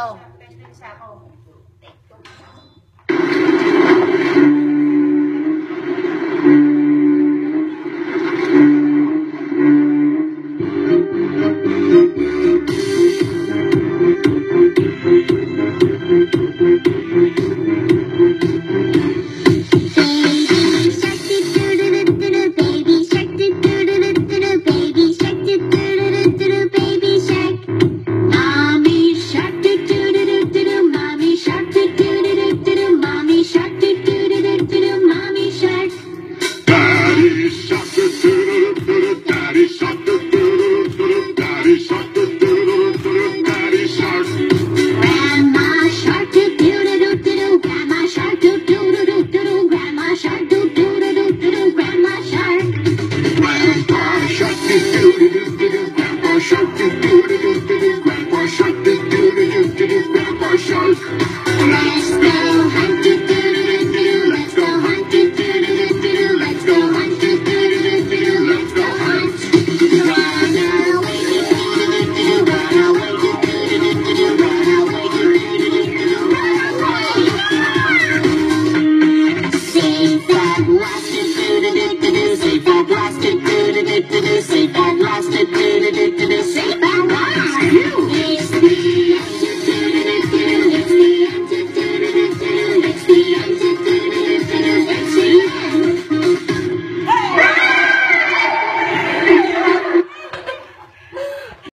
tôm Let us go.